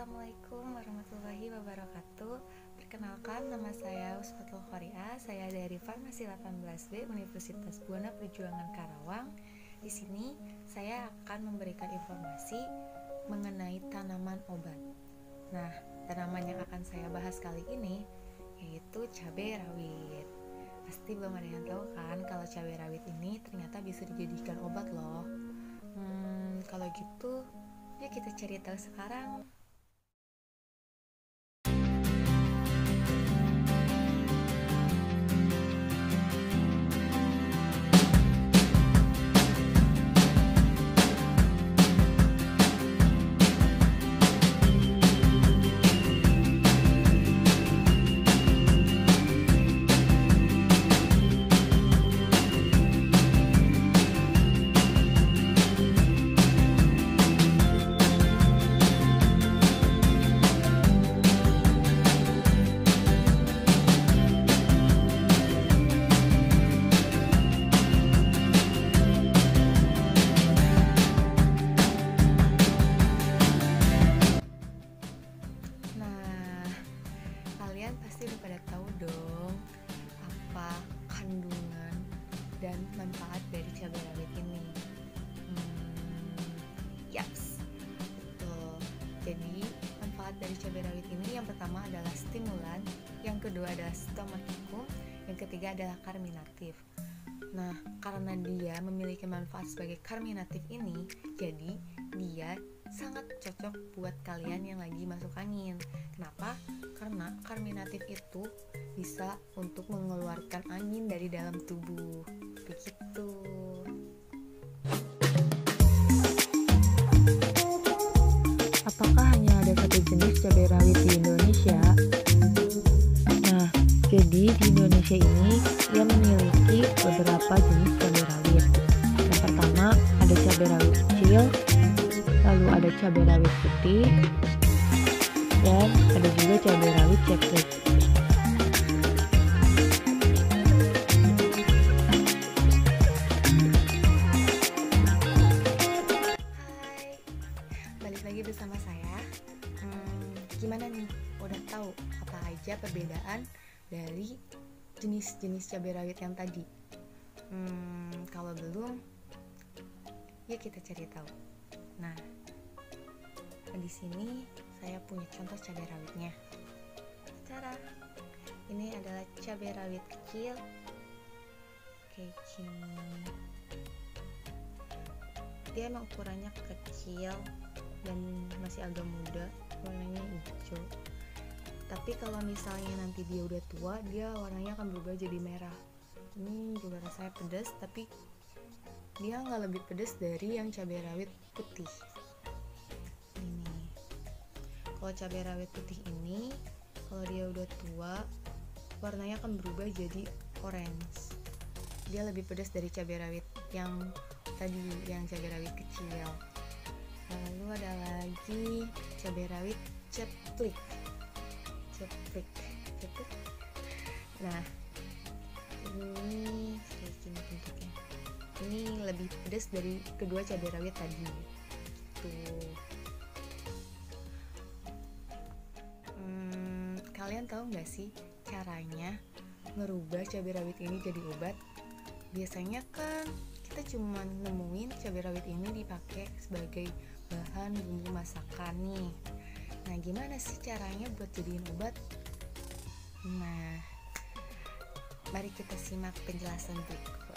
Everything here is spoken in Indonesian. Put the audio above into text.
warahmatullahi wabarakatuh. Perkenalkan nama saya Usfatul Khoria. Saya dari Farmasi 18B Universitas Buana Perjuangan Karawang. Di sini saya akan memberikan informasi mengenai tanaman obat. Nah, tanaman yang akan saya bahas kali ini yaitu cabai rawit. Pasti belum ada yang tahu kan kalau cabai rawit ini ternyata bisa dijadikan obat loh. Hmm, kalau gitu yuk kita cari tahu sekarang Jadi manfaat dari cabai rawit ini yang pertama adalah stimulan, yang kedua adalah stomatikum, yang ketiga adalah karminatif. Nah, karena dia memiliki manfaat sebagai karminatif ini, jadi dia sangat cocok buat kalian yang lagi masuk angin. Kenapa? Karena karminatif itu bisa untuk mengeluarkan angin dari dalam tubuh. Begitu. Jadi di Indonesia ini ia memiliki beberapa jenis cabai rawit. Yang pertama ada cabai rawit kecil, lalu ada cabai rawit putih, dan ada juga cabai rawit. Hai, balik lagi bersama saya. Hmm, gimana nih? Udah tahu apa aja perbedaan dari jenis-jenis cabai rawit yang tadi? Hmm, kalau belum, yuk kita cari tahu. Nah, di sini saya punya contoh cabai rawitnya. Cara ini adalah cabai rawit kecil, kayak gini dia emang ukurannya kecil dan masih agak muda warnanya hijau tapi kalau misalnya nanti dia udah tua dia warnanya akan berubah jadi merah. Ini juga rasanya pedas tapi dia nggak lebih pedas dari yang cabai rawit putih. Ini. Kalau cabai rawit putih ini kalau dia udah tua warnanya akan berubah jadi orange. Dia lebih pedas dari cabai rawit yang tadi yang cabai rawit kecil. Lalu ada lagi cabai rawit ceplik ceplik ceplik nah ini kayak bentuknya ini lebih pedas dari kedua cabai rawit tadi. Tuh. Hmm, kalian tahu nggak sih caranya ngerubah cabai rawit ini jadi obat? Biasanya kan kita cuma nemuin cabai rawit ini dipakai sebagai bahan bumbu masakan nih nah gimana sih caranya buat jadiin obat? Nah mari kita simak penjelasan berikut